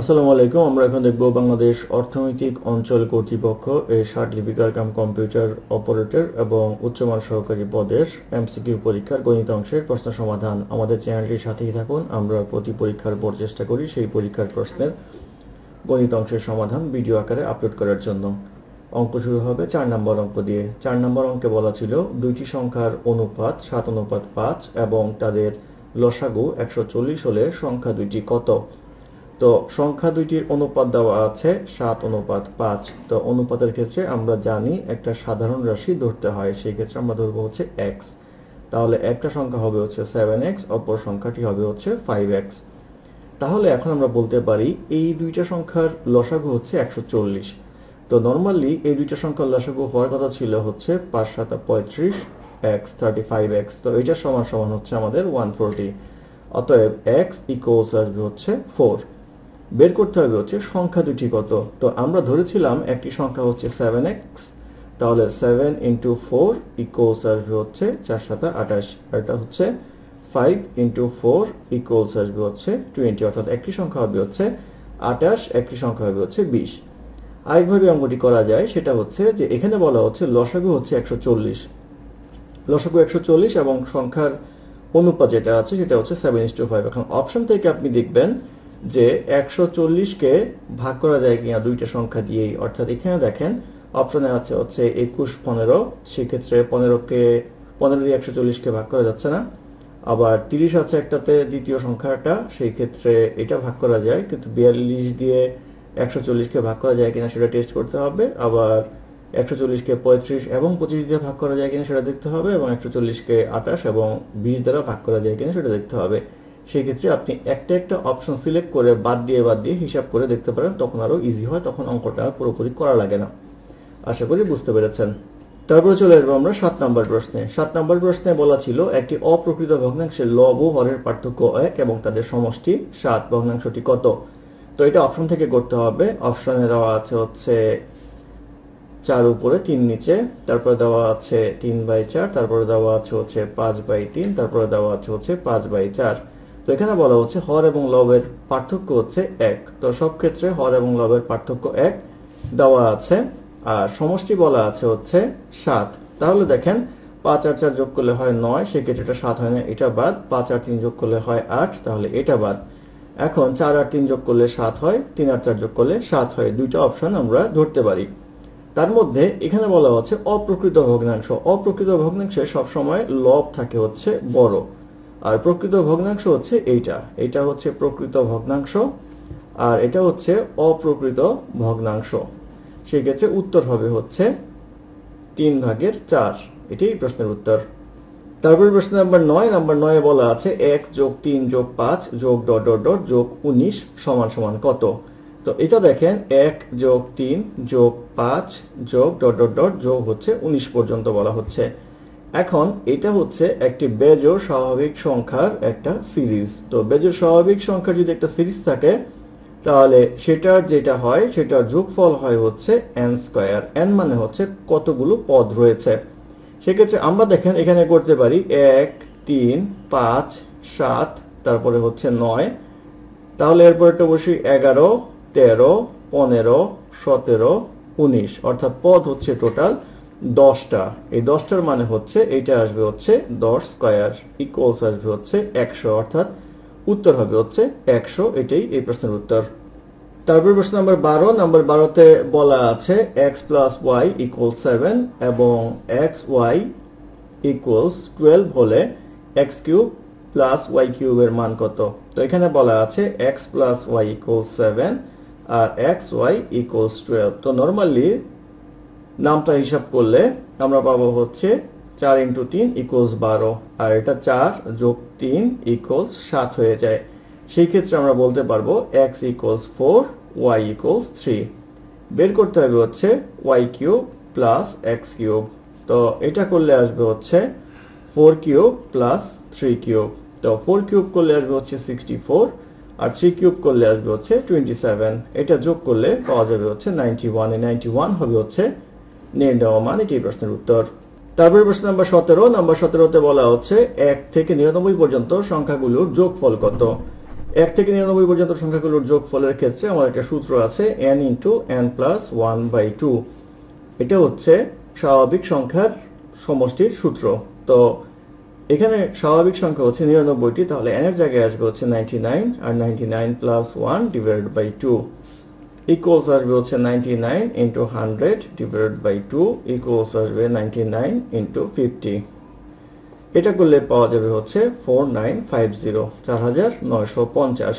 আসসালামু আলাইকুম, আমরা এখন দেখব বাংলাদেশ অর্থনৈতিক অঞ্চল কর্তৃপক্ষ এর লিপিকার কাম কম্পিউটার অপারেটর এবং উচ্চমান সহকারী পদের এমসিকিউ পরীক্ষার গণিত অংশের প্রশ্ন সমাধান। আমাদের চ্যানেলটির সাথেই থাকুন, আমরা প্রতি পরীক্ষার পর চেষ্টা করি সেই পরীক্ষার প্রশ্নের গণিত অংশের সমাধান ভিডিও আকারে আপলোড করার জন্য। অঙ্ক শুরু হবে চার নম্বর অঙ্ক দিয়ে। চার নম্বর অঙ্কে বলা ছিল দুইটি সংখ্যার অনুপাত সাত অনুপাত পাঁচ এবং তাদের লসাগু একশো চল্লিশ হলে সংখ্যা দুইটি কত? তো সংখ্যা দুইটির অনুপাত দেওয়া আছে, সাত অনুপাত পাঁচ। তো অনুপাতের ক্ষেত্রে আমরা জানি একটা সাধারণ রাশি ধরতে হয়, সেই ক্ষেত্রে আমরা ধরবো হচ্ছে এক্স তাহলে একটা সংখ্যা হবে হচ্ছে সেভেন এক্স অপর সংখ্যাটি হবে হচ্ছে ফাইভ এক্স তাহলে এখন আমরা বলতে পারি এই দুইটা সংখ্যার লসাগু হচ্ছে একশো চল্লিশ। তো নর্মালি এই দুইটা সংখ্যার লসাগু হওয়ার কথা ছিল হচ্ছে পাঁচ সাত পঁয়ত্রিশ এক্স থার্টি ফাইভ এক্স তো এইটা সমান সমান হচ্ছে আমাদের ওয়ান ফোরটি অতএব এক্স ইকোয়ালস আসবে হচ্ছে ফোর বের করতে হবে হচ্ছে সংখ্যা দুটি কত? তো আমরা ধরেছিলাম একটি সংখ্যা হচ্ছে সেভেন এক্স তাহলে সেভেন ইন্টু ফোর ইকোয়ালস আসবে হচ্ছে চার সাতা আঠাশ এটা হচ্ছে ফাইভ ইন্টু ফোর ইকোয়ালস আসবে হচ্ছে টোয়েন্টি অর্থাৎ একটি সংখ্যা হবে হচ্ছে আঠাশ, একটি সংখ্যা হবে হচ্ছে বিশ। আরেকভাবে অঙ্কটি করা যায়, সেটা হচ্ছে যে এখানে বলা হচ্ছে লসাগু হচ্ছে একশো চল্লিশ। লসাগু একশো চল্লিশ এবং সংখ্যার অনুপাত যেটা আছে সেটা হচ্ছে সেভেন ইস টু ফাইভ এখন অপশন থেকে আপনি দেখবেন যে একশো চল্লিশকে ভাগ করা যায় কিনা দুইটা সংখ্যা দিয়েই। অর্থাৎ এখানে দেখেন অপশনে আছে হচ্ছে একুশ পনেরো, সেক্ষেত্রে পনেরোকে পনেরো দিয়ে একশো চল্লিশকে ভাগ করা যাচ্ছে না। আবার তিরিশ আছে একটাতে, দ্বিতীয় সংখ্যাটা সেই ক্ষেত্রে এটা ভাগ করা যায়, কিন্তু বিয়াল্লিশ দিয়ে একশো চল্লিশকে ভাগ করা যায় কিনা সেটা টেস্ট করতে হবে। আবার একশো চল্লিশকে পঁয়ত্রিশ এবং পঁচিশ দিয়ে ভাগ করা যায় কিনা সেটা দেখতে হবে এবং একশো চল্লিশকে আঠাশ এবং বিশ দ্বারা ভাগ করা যায় কিনা সেটা দেখতে হবে। সেই ক্ষেত্রে আপনি একটা একটা অপশন সিলেক্ট করে বাদ দিয়ে বাদ দিয়ে হিসাব করে দেখতে পারেন, তখন আরও ইজি হয়, তখন অঙ্কটা পুরোপুরি করা লাগে না। আশা করি বুঝতে পেরেছেন। তারপরে চলে আসব আমরা সাত নম্বর প্রশ্নে। সাত নম্বর প্রশ্নে বলা ছিল, একটি অপ্রকৃত ভগ্নাংশের লব ও হরের পার্থক্য এক এবং তাদের সমষ্টি সাত। ভগ্নাংশটি কত? তো এটা অপশন থেকে করতে হবে। অপশনে দেওয়া আছে হচ্ছে চার উপরে তিন নিচে, তারপরে দেওয়া আছে তিন বাই চার, তারপরে দেওয়া আছে হচ্ছে পাঁচ বাই তিন, তারপরে দেওয়া আছে হচ্ছে পাঁচ বাই চার। তো এখানে বলা হচ্ছে হর এবং লবের পার্থক্য হচ্ছে এক। তো সব ক্ষেত্রে হর এবং লবের পার্থক্য এক দেওয়া আছে। আর সমষ্টি বলা আছে হচ্ছে সাত। তাহলে দেখেন, পাঁচ আর চার যোগ করলে হয় নয়, সেক্ষেত্রে এটা সাত হয় না, এটা বাদ। পাঁচ আর তিন যোগ করলে হয় আট, তাহলে এটা বাদ। এখন চার আর তিন যোগ করলে সাত হয়, তিন আর চার যোগ করলে সাত হয়। দুইটা অপশন আমরা ধরতে পারি। তার মধ্যে এখানে বলা হচ্ছে অপ্রকৃত ভগ্নাংশ। অপ্রকৃত ভগ্নাংশে সবসময় লব থাকে হচ্ছে বড়। আর প্রকৃত ভগ্নাংশ হচ্ছে এইটা। এটা হচ্ছে প্রকৃত ভগ্নাংশ আর এটা হচ্ছে অপ্রকৃত ভগ্নাংশ। সেক্ষেত্রে উত্তর হবে হচ্ছে তিন ভাগের চার। এটাই প্রশ্নের উত্তর। তারপরে প্রশ্ন নাম্বার নয়। নাম্বার নয়ে বলা আছে এক যোগ তিন যোগ পাঁচ যোগ ডট ডট ডট যোগ উনিশ সমান সমান কত? তো এটা দেখেন এক যোগ তিন যোগ পাঁচ যোগ ডট ডট ডট যোগ হচ্ছে উনিশ পর্যন্ত বলা হচ্ছে। এখন এটা হচ্ছে একটি বেজোর স্বাভাবিক সংখ্যার একটা সিরিজ। তো বেজোর স্বাভাবিক সংখ্যার যদি একটা সিরিজ থাকে, তাহলে সেটার যেটা হয়, সেটার যোগফল হয় হচ্ছে এন স্কোয়ার। এন মানে হচ্ছে কতগুলো পদ রয়েছে। সেক্ষেত্রে আমরা দেখেন এখানে করতে পারি এক, তিন, পাঁচ, সাত, তারপরে হচ্ছে নয়। তাহলে এরপর একটা অবশ্যই এগারো, তেরো, পনেরো, সতেরো, উনিশ। অর্থাৎ পদ হচ্ছে টোটাল দশটা। এই দশটার মানে হচ্ছে, এইটা আসবে হচ্ছে দশ স্কোয়ার ইকুয়ালস আসবে হচ্ছে একশো, অর্থাৎ উত্তর হবে হচ্ছে একশো, এটাই এই প্রশ্নের উত্তর। তারপর প্রশ্ন নাম্বার বারো, নাম্বার বারোতে বলা আছে x plus y equal seven এবং এক্স ওয়াই ইকুয়ালস টুয়েলভ হলে এক্স কিউব প্লাস ওয়াই কিউবের মান কত? তো এখানে বলা আছে x plus y equal seven আর এক্স ওয়াই ইকুয়ালস টুয়েলভ তো নর্মালি নামটা হিসাব করলে আমরা পাবো হচ্ছে চার ইন্টু তিন ইকুয়ালস বারো। আর এটা চার যোগ তিন ইকুয়ালস সাত হয়ে যায়। সেই ক্ষেত্রে আমরা বলতে পারব x equals four y equals three বের করতে হবে হচ্ছে y cube plus x cube তো এটা করলে আসবে হচ্ছে four cube plus three cube তো ফোর কিউব করলে আসবে হচ্ছে সিক্সটি ফোর আর থ্রি কিউব করলে আসবে হচ্ছে টোয়েন্টি সেভেন এটা যোগ করলে পাওয়া যাবে হচ্ছে নাইনটি ওয়ান এই নাইনটি ওয়ান হবে হচ্ছে নির্ণয় মান এটি প্রশ্নের উত্তর? তারপরে প্রশ্ন নাম্বার সতেরো। নাম্বার সতেরোতে বলা হচ্ছে, এক থেকে নিরানব্বই পর্যন্ত সংখ্যাগুলোর যোগফল কত? এক থেকে নিরানব্বই পর্যন্ত সংখ্যাগুলোর যোগফলের ক্ষেত্রে আমার একটা সূত্র আছে n into n plus one by two এটা হচ্ছে স্বাভাবিক সংখ্যার সমষ্টির সূত্র। তো এখানে স্বাভাবিক সংখ্যা হচ্ছে নিরানব্বইটি, তাহলে এন এর জায়গায় আসবে হচ্ছে ninety nine R ninety nine plus one divided by two equals আসবে হচ্ছে ninety nine into hundred divided by two equals আসবে নাইনটি নাইন ইন্টু ফিফটি এটা করলে পাওয়া যাবে হচ্ছে ফোর নাইন ফাইভ জিরো চার হাজার নয়শো পঞ্চাশ।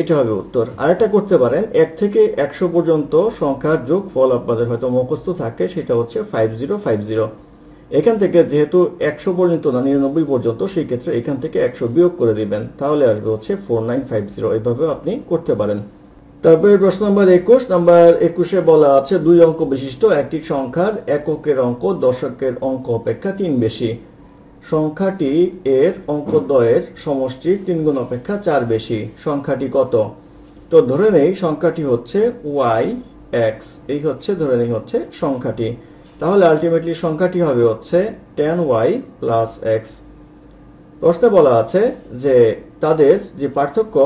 এটা হবে উত্তর। আরেকটা করতে পারেন, এক থেকে একশো পর্যন্ত সংখ্যার যোগফল আপনাদের হয়তো মুখস্থ থাকে, সেটা হচ্ছে ফাইভ জিরো ফাইভ জিরো এখান থেকে যেহেতু একশো পর্যন্ত না, নিরানব্বই পর্যন্ত, সেই ক্ষেত্রে এখান থেকে একশো বিয়োগ করে দিবেন। তাহলে আসবে হচ্ছে ফোর নাইন ফাইভ জিরো এইভাবে আপনি করতে পারেন। তারপরে প্রশ্ন নাম্বার একুশ। নাম্বার একুশে বলা আছে, দুই অঙ্ক বিশিষ্ট, একটি সংখ্যার এককের অঙ্ক, দশকের অঙ্ক অপেক্ষা তিন বেশি। সংখ্যাটি এর অঙ্কদ্বয়ের সমষ্টি তিন গুণ অপেক্ষা চার বেশি। সংখ্যাটি কত? তো ধরে নেই, সংখ্যাটি হচ্ছে ওয়াই এক্স। এই হচ্ছে, ধরে নেই হচ্ছে সংখ্যাটি। তাহলে আলটিমেটলি সংখ্যাটি হবে হচ্ছে টেন ওয়াই প্লাস এক্স। প্রশ্নে বলা আছে যে তাদের যে পার্থক্য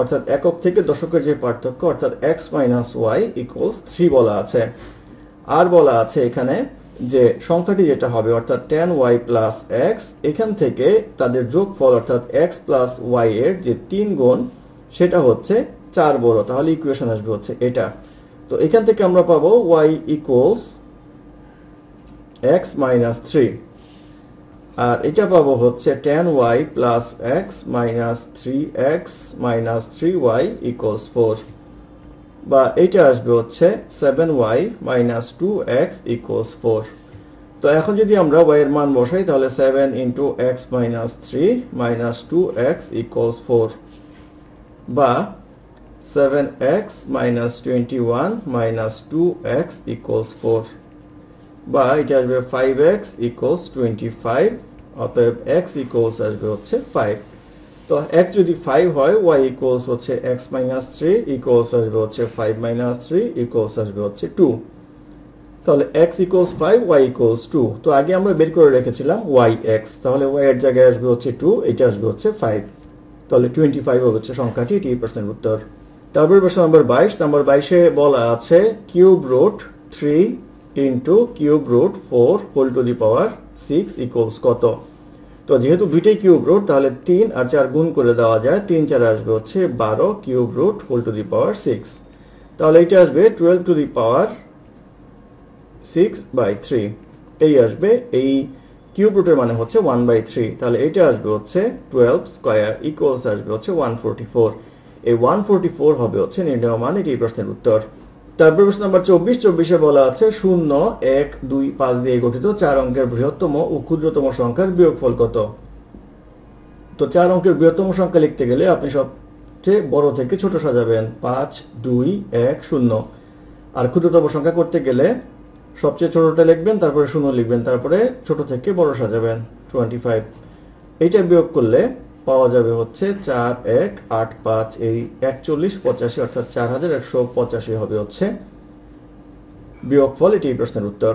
অর্থাৎ একক থেকে দশকের যে পার্থক্য, অর্থাৎ x minus y equals three বলা আছে। আর বলা আছে এখানে যে সংখ্যাটি যেটা হবে, অর্থাৎ টেন ওয়াই প্লাস এক্স এখান থেকে তাদের যোগফল, অর্থাৎ এক্স প্লাস ওয়াই এর যে তিন গুণ, সেটা হচ্ছে চার বড়। তাহলে ইকুয়েশন আসবে হচ্ছে এটা। তো এখান থেকে আমরা পাবো y equals x minus three আর এটা পাবো হচ্ছে ten y plus x minus three x minus three y equals four বা এটা আসবে হচ্ছে seven y minus two x equals four তো এখন যদি আমরা ওয়াই এর মান বসাই, তাহলে seven into x minus three minus two x equals four বা seven x minus twenty one minus two x equals four বা এটা আসবে five x equals twenty five অতএব এক্স ইকুয়ালস আসবে হচ্ছে ফাইভ তো এক্স যদি ফাইভ হয় ওয়াই ইকুয়ালস হচ্ছে এক্স মাইনাস থ্রি ইকুয়ালস আসবে হচ্ছে ফাইভ মাইনাস থ্রি ইকুয়ালস আসবে হচ্ছে টু তাহলে x equals five y equals two তো আগে আমরা বের করে রেখেছিলাম ওয়াই এক্স তাহলে ওয়াই এর জায়গায় আসবে হচ্ছে টু এটা আসবে হচ্ছে ফাইভ তাহলে টোয়েন্টি ফাইভ হচ্ছে সংখ্যাটি, এটি প্রশ্নের উত্তর। তারপর প্রশ্ন নম্বর বাইশ নম্বর বাইশে বলা আছে cube root three into cube root four whole to the power six equals কত? তো যেহেতু দুইটাই কিউব রুট তাহলে তিন আর চার গুণ করে দেওয়া যায়, তিন চার আসবে হচ্ছে বারো cube root whole to the power six তাহলে এটা আসবে twelve to the power six by three এই আসবে, এই কিউব রুটের মানে হচ্ছে ওয়ান বাই থ্রি তাহলে এটা আসবে হচ্ছে টুয়েলভ স্কোয়ার ইকুয়ালস আসবে হচ্ছে ওয়ান ফোরটি ফোর এই ওয়ান ফোরটি ফোর হবে হচ্ছে নির্ণয় মান, এটি প্রশ্নের উত্তর। তারপর প্রশ্ন নাম্বার চব্বিশ, চব্বিশে বলা আছে, শূন্য, এক, দুই, পাঁচ দিয়ে গঠিত চার অঙ্কের বৃহত্তম ও ক্ষুদ্রতম সংখ্যার বিয়োগফল কত? তো চার অঙ্কের বৃহত্তম সংখ্যা লিখতে গেলে আপনি সবচেয়ে বড় থেকে ছোট সাজাবেন। পাঁচ, দুই, এক, শূন্য। আর ক্ষুদ্রতম সংখ্যা করতে গেলে সবচেয়ে ছোটটা লিখবেন, তারপরে শূন্য লিখবেন, তারপরে ছোট থেকে বড় সাজাবেন। Twenty five. এইটা বিয়োগ করলে পাওয়া যাবে হচ্ছে চার এক আট পাঁচ, এই একচল্লিশ পঁচাশি অর্থাৎ চার হাজার একশো পঁচাশি হবে হচ্ছে বিয়োগফল এটি প্রশ্নের উত্তর।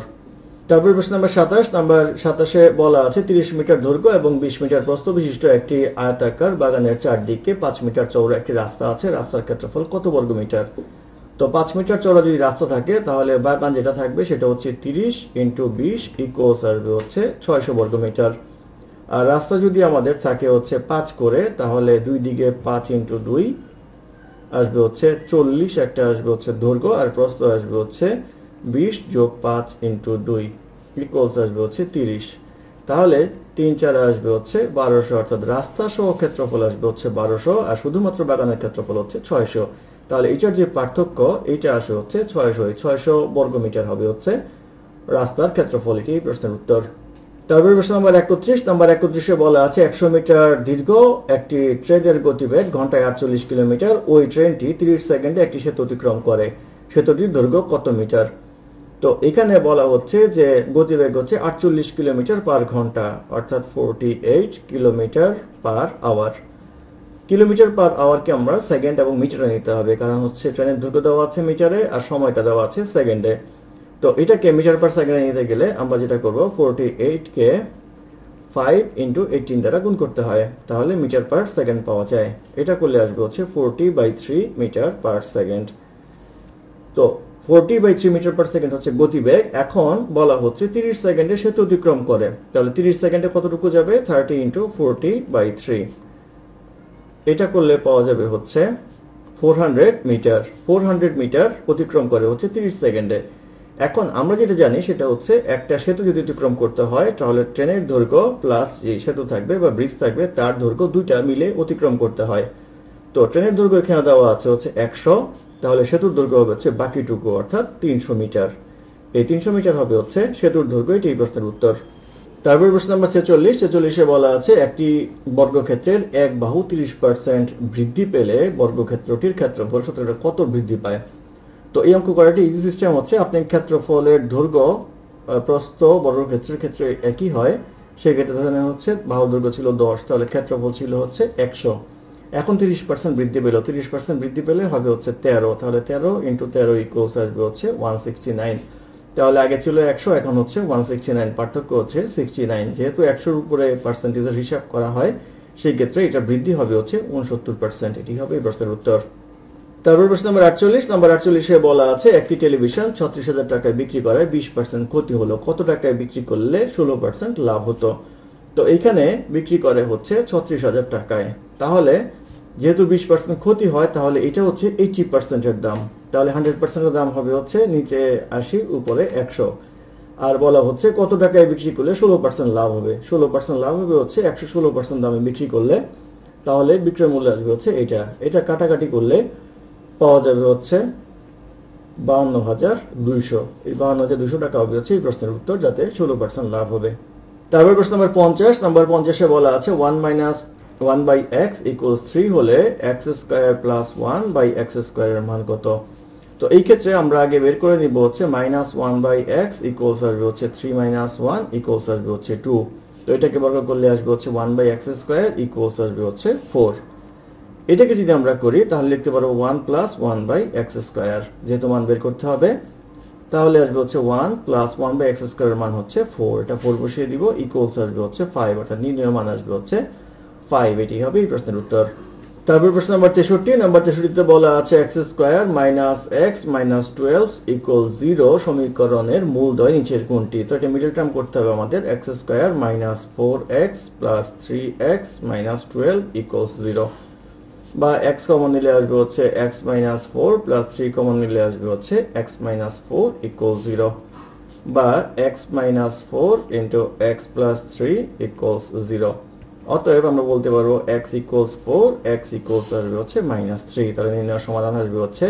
তারপরে প্রশ্ন নাম্বার সাতাশ, নাম্বার সাতাশে বলা আছে তিরিশ মিটার দৈর্ঘ্য এবং বিশ মিটার প্রস্থ বিশিষ্ট একটি আয়তাকার বাগানের চারদিকে পাঁচ মিটার চৌড়া একটি রাস্তা আছে, রাস্তার ক্ষেত্রফল কত বর্গ মিটার? তো পাঁচ মিটার চৌড়া যদি রাস্তা থাকে, তাহলে বাগান যেটা থাকবে সেটা হচ্ছে তিরিশ ইন্টু বিশ ইকোস আসবে হচ্ছে ছয়শো বর্গ মিটার। আর রাস্তা যদি আমাদের থাকে হচ্ছে পাঁচ করে, তাহলে দুই দিকে পাঁচ ইন্টু দুই আসবে হচ্ছে চল্লিশ, একটা আসবে হচ্ছে দৈর্ঘ্য, আর প্রস্থ আসবে হচ্ছে বিশ যোগ পাঁচ ইন্টু দুই ইকুয়ালস আসবে হচ্ছে তিরিশ। তাহলে তিন চার আসবে হচ্ছে বারোশো, অর্থাৎ রাস্তা সহ ক্ষেত্রফল আসবে হচ্ছে বারোশো, আর শুধুমাত্র বাগানের ক্ষেত্রফল হচ্ছে ছয়শো। তাহলে এটার যে পার্থক্য এটা আসে হচ্ছে ছয়শো। ছয়শো বর্গ মিটার হবে হচ্ছে রাস্তার ক্ষেত্রফল এটি প্রশ্নের উত্তর। তারপরে প্রশ্ন নম্বর একত্রিশ, নম্বর একত্রিশে বলা আছে একশো মিটার দীর্ঘ একটি ট্রেনের গতিবেগ ঘন্টায় আটচল্লিশ কিলোমিটার। ওই ট্রেনটি তিরিশ সেকেন্ডে একটি সেতু অতিক্রম করে। সেতুটির দৈর্ঘ্য কত মিটার? তো এখানে বলা হচ্ছে যে গতিবেগ হচ্ছে আটচল্লিশ কিলোমিটার পার ঘণ্টা, অর্থাৎ forty eight kilometre per hour. Kilometre per আওয়ারকে আমরা সেকেন্ড এবং মিটারে নিতে হবে, কারণ হচ্ছে ট্রেনের দৈর্ঘ্য দেওয়া আছে মিটারে আর সময়টা দেওয়া আছে সেকেন্ডে। তো এটাকে মিটার পার সেকেন্ডে নিতে গেলে আমরা যেটা করব ফোরটি এইটকে ফাইভ ইন্টু এইটিন দ্বারা গুণ করতে হয়। তাহলে মিটার পার সেকেন্ড পাওয়া যায়। এটা করলে আসবে হচ্ছে forty by three metre per second. তো forty by three metre per second হচ্ছে গতিবেগ। এখন বলা হচ্ছে তিরিশ সেকেন্ডে সেতু অতিক্রম করে। তাহলে তিরিশ সেকেন্ডে কতটুকু যাবে? Thirty into forty by three এটা করলে পাওয়া যাবে হচ্ছে four hundred metre four hundred metre অতিক্রম করে হচ্ছে তিরিশ সেকেন্ডে। এখন আমরা যেটা জানি সেটা হচ্ছে একটা সেতু যদি অতিক্রম করতে হয়, তাহলে ট্রেনের দৈর্ঘ্য প্লাস যে সেতু থাকবে বা ব্রিজ থাকবে, তার দৈর্ঘ্য দুইটা মিলে অতিক্রম করতে হয়। তো ট্রেনের দৈর্ঘ্য এখানে দেওয়া আছে হচ্ছে একশো, তাহলে সেতুর দৈর্ঘ্য হবে হচ্ছে বাকিটুকু, অর্থাৎ তিনশো মিটার। এই তিনশো মিটার হবে হচ্ছে সেতুর দৈর্ঘ্য, এটি প্রশ্নের উত্তর। তারপর প্রশ্ন নাম্বার ছেচল্লিশ, ছেচল্লিশে বলা আছে, একটি বর্গক্ষেত্রের এক বাহু তিরিশ পার্সেন্ট বৃদ্ধি পেলে বর্গক্ষেত্রটির ক্ষেত্রফল শতকরা কত বৃদ্ধি পায়? তো এই অঙ্ক করাটি ইজি সিস্টেম হচ্ছে, আপনি ক্ষেত্রফলের দৈর্ঘ্য প্রস্থ বর্গক্ষেত্রের ক্ষেত্রে একই হয়। সেই ক্ষেত্রে হচ্ছে, বাহু দৈর্ঘ্য ছিল দশ, তাহলে ক্ষেত্রফল ছিল হচ্ছে একশো। এখন তিরিশ পার্সেন্ট বৃদ্ধি পেল। তিরিশ পার্সেন্ট বৃদ্ধি পেলে হবে হচ্ছে তেরো। তাহলে তেরো ইন্টু তেরো ইকুয়ালস আসবে হচ্ছে ওয়ান সিক্সটি নাইন তাহলে আগে ছিল একশো, এখন হচ্ছে ওয়ান সিক্সটি নাইন পার্থক্য হচ্ছে সিক্সটি নাইন যেহেতু একশোর উপরে পার্সেন্টেজের হিসাব করা হয়, সেই ক্ষেত্রে এটা বৃদ্ধি হবে হচ্ছে উনসত্তর পার্সেন্ট এটি হবে এই প্রশ্নের উত্তর। তারপর প্রশ্ন নম্বর আটচল্লিশ নম্বর আটচল্লিশে বলা আছে, একটি টেলিভিশন ছত্রিশ হাজার টাকায় বিক্রি করায় বিশ পার্সেন্ট ক্ষতি হলো। কত টাকায় বিক্রি করলে ষোলো পার্সেন্ট লাভ হতো? তো এখানে বিক্রি করে হচ্ছে ছত্রিশ হাজার টাকায়। তাহলে যেহেতু বিশ পার্সেন্ট ক্ষতি হয়, তাহলে এটা হচ্ছে এইটি পার্সেন্টের দাম। তাহলে হান্ড্রেড পার্সেন্টের দাম হবে হচ্ছে নিচে আশি, উপরে একশো। আর বলা হচ্ছে কত টাকায় বিক্রি করলে ষোলো পার্সেন্ট লাভ হবে? ষোলো পার্সেন্ট লাভ হবে হচ্ছে একশো ষোলো পার্সেন্ট দামে বিক্রি করলে, তাহলে বিক্রয় মূল্য আসবে হচ্ছে এটা এটা কাটাকাটি করলে পাওয়া যাবে হচ্ছে বাউন্ন হাজার দুইশো। এই বাউন্ন হাজার দুইশো টাকা হবে হচ্ছে এই প্রশ্নের উত্তর, যাতে ষোলো পার্সেন্ট লাভ হবে। তারপর প্রশ্ন নম্বর পঞ্চাশ। নম্বর পঞ্চাশে বলা আছে one minus one by x equals three হলে x square plus one by x স্কোয়ারের মান কত? তো এই ক্ষেত্রে আমরা আগে বের করে নিব হচ্ছে minus one by x equals আসবে হচ্ছে থ্রি মাইনাস ওয়ান ইকুয়ালস আসবে হচ্ছে টু তো এটাকে বর্গ করলে আসবে হচ্ছে one by x square equals আসবে হচ্ছে ফোর এটাকে যদি আমরা করি, তাহলে লিখতে পারব one plus one by x square যেহেতু মান বের করতে হবে, তাহলে আসবে হচ্ছে one plus one by x স্কোয়ারের মান হচ্ছে ফোর এটা ফোর বসিয়ে দিব ইকুয়ালস আসবে হচ্ছে ফাইভ অর্থাৎ নির্ণয় মান আসবে হচ্ছে ফাইভ এটি হবে এই প্রশ্নের উত্তর। তারপর প্রশ্ন নাম্বার তেষট্টি। নাম্বার তেষট্টিতে বলা আছে x square minus x minus twelve equal zero সমীকরণের মূলদয় নিচের কোনটি তো এটা মিডল টার্ম করতে হবে আমাদের। X square minus four x plus three x minus twelve equals zero বা এক্স কমন নিলে আসবে হচ্ছে x minus four plus three common নিলে আসবে হচ্ছে x minus four equal zero বা x minus four into x plus three equals zero অতএব আমরা বলতে পারব x equals four x equals আসবে হচ্ছে মাইনাস থ্রি তাহলে নির্ণয় সমাধান আসবে হচ্ছে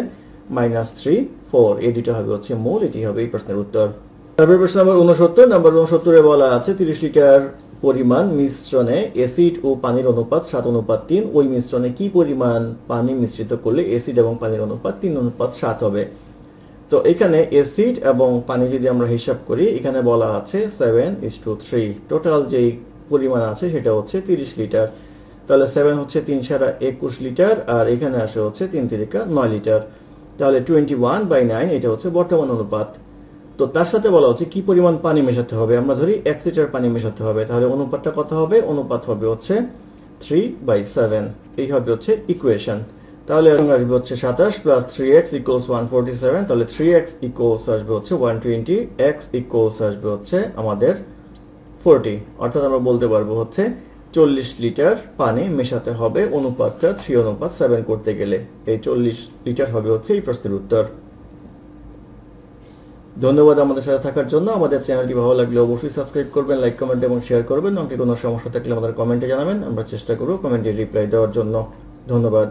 মাইনাস থ্রি ফোর এই দুটো হবে হচ্ছে মূল, এটি হবে এই প্রশ্নের উত্তর। তারপরে প্রশ্ন নম্বর উনসত্তর নম্বর উনসত্তরে বলা আছে তিরিশ লিটার পরিমাণ মিশ্রণে অ্যাসিড ও পানির অনুপাত সাত অনুপাত তিন। ওই মিশ্রণে কি পরিমাণ পানি মিশ্রিত করলে অ্যাসিড এবং পানির অনুপাত তিন অনুপাত সাত হবে? তো এখানে অ্যাসিড এবং পানি যদি আমরা হিসাব করি, এখানে বলা আছে seven is two three total যেই পরিমাণ আছে সেটা হচ্ছে তিরিশ লিটার। তাহলে সেভেন হচ্ছে তিন সারা একুশ লিটার আর এখানে আসে হচ্ছে তিন তিরিকা নয় লিটার। তাহলে টোয়েন্টি ওয়ান বাই নাইন এটা হচ্ছে বর্তমান অনুপাত। তো তার সাথে বলা হচ্ছে কি পরিমাণ পানি মেশাতে হবে? আমরা ধরি এক লিটার পানি মেশাতে হবে। তাহলে অনুপাতটা কত হবে? অনুপাত হবে হচ্ছে থ্রি বাই সেভেন এই হবে হচ্ছে ইকুয়েশন তাহলে আসবে হচ্ছে সাতাশ plus three x equals one forty seven তাহলে থ্রি এক্স ইকুয়ালস আসবে হচ্ছে ওয়ান টোয়েন্টি এক্স ইকুয়ালস আসবে হচ্ছে আমাদের ফোরটি অর্থাৎ আমরা বলতে পারব হচ্ছে চল্লিশ লিটার পানি মেশাতে হবে। অনুপাতটা থ্রি অনুপাত সেভেন করতে গেলে। এই চল্লিশ লিটার হবে হচ্ছে এই প্রশ্নের উত্তর। ধন্যবাদ আমাদের সাথে থাকার জন্য। আমাদের চ্যানেলটি ভালো লাগলে অবশ্যই সাবস্ক্রাইব করবেন লাইক কমেন্ট এবং শেয়ার করবেন। অঙ্কে কোনো সমস্যা থাকলে আমাদের কমেন্টে জানাবেন। আমরা চেষ্টা করব কমেন্টে রিপ্লাই দেওয়ার জন্য। ধন্যবাদ।